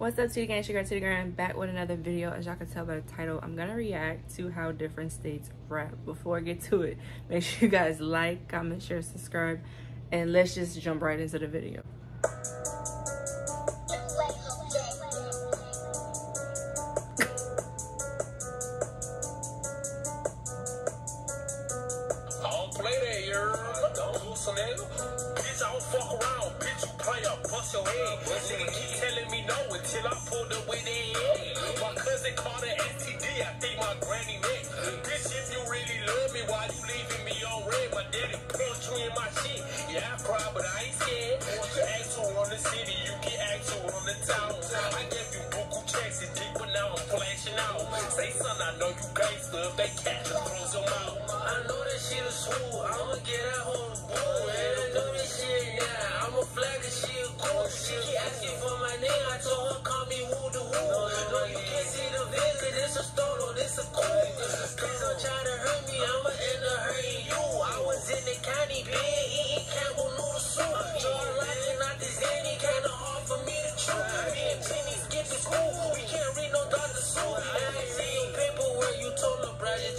What's up, Tootie Gang? Sugar Tootie Gang back with another video. As y'all can tell by the title, I'm gonna react to how different states rap. Before I get to it, make sure you guys like, comment, share, subscribe, and let's just jump right into the video. Bitch, I don't fuck around. Bitch, play bust your head. Nigga keep telling me no until I pull the with it. My cousin called it STD. I think my granny neck. Bitch, if you really love me, why you leaving me on red? My daddy punched you in my shit. Yeah, I cry, but I ain't scared. You who on the city, you can ask who on the town. I gave you buku checks and deep, but now I'm flashing out. Say, son, I know you gangster. If they catch you, close your mouth. I know that shit is smooth. I'ma get out on the.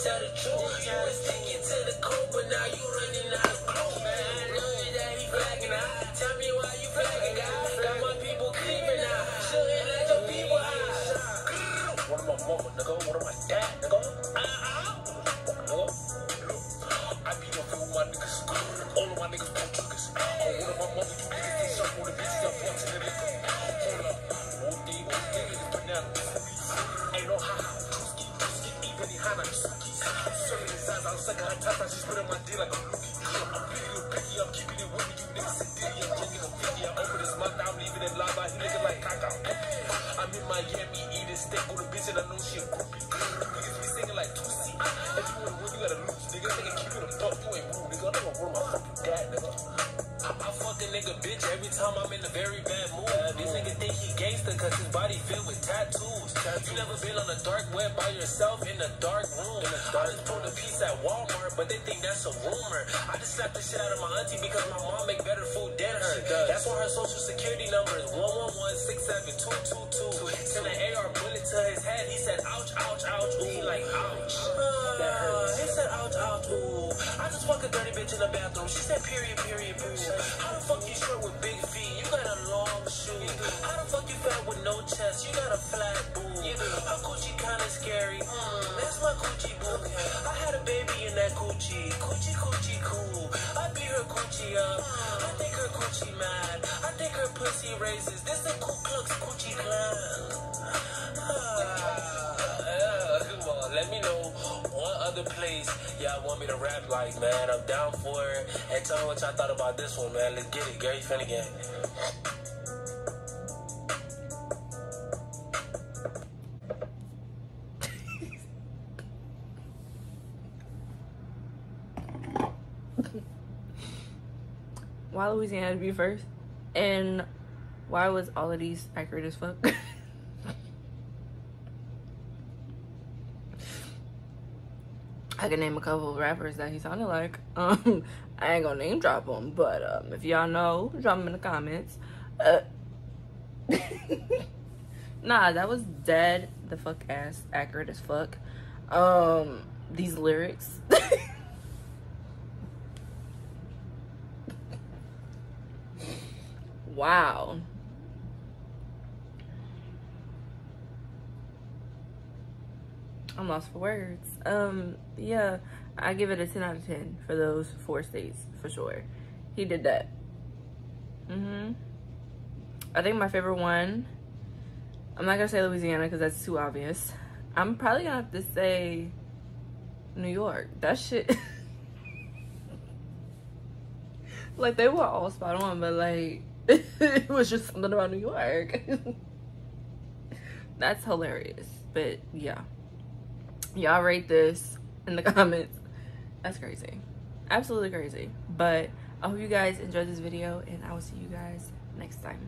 Tell the truth. You was to the but now you running out of I daddy flagging out. Tell me why you flagging out. Got my people out. Shouldn't let your people out. One of my mama, nigga. One of my dad, nigga. Sucking her tata. She's putting my D like a. I'm beating you, picky. I'm keeping it with me. You niggas sit diddy. I'm drinking a 50. I open his mouth. I'm leaving it live. He looking like caca. I'm in Miami eating steak with a bitch and I know she a groupie. Niggas be singing like 2C. If you wanna win, you gotta lose, nigga. Nigga, keep it a buck. You ain't rude, nigga. I'm not gonna my fucking dad, nigga the nigga bitch every time I'm in a very bad mood. Bad this nigga think he gangster cause his body filled with tattoos. tattoos. You never been on the dark web by yourself in a dark room. In a dark I just pulled a piece at Walmart, but they think that's a rumor. I just slapped the shit out of my auntie because my mom make better food than her. That's why her social security number is 111 fuck bitch in the bathroom. She said, period, period, boo. How the fuck you short with big feet? You got a long shoe. How the fuck you fat with no chest? You got a flat boob. Her coochie kinda scary. Mm, that's my coochie boo. I had a baby in that coochie. Coochie, coochie, cool. I beat her coochie up. I think her coochie mad. I think her pussy raises. This a Ku Klux Coochie Clan. Y'all want me to rap like, man. I'm down for it. And tell me what y'all thought about this one, man. Let's get it. Gary Finnegan. Why Louisiana to be first? And why was all of these accurate as fuck? I can name a couple of rappers that he sounded like. Um, I ain't gonna name drop them, but um, if y'all know, drop them in the comments. Uh, nah, that was dead the fuck ass accurate as fuck. Um, these lyrics. wow. I'm lost for words. Um, yeah, I give it a 10 out of 10 for those four states for sure. He did that. Mm-hmm. I think my favorite one, I'm not gonna say Louisiana because that's too obvious. I'm probably gonna have to say New York. That shit. like they were all spot on, but like it was just something about New York. that's hilarious. But yeah y'all rate this in the comments. That's crazy. Absolutely crazy. But i hope you guys enjoyed this video and i will see you guys next time